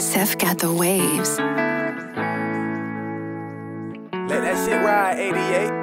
Seth got the waves. Let that shit ride, 88.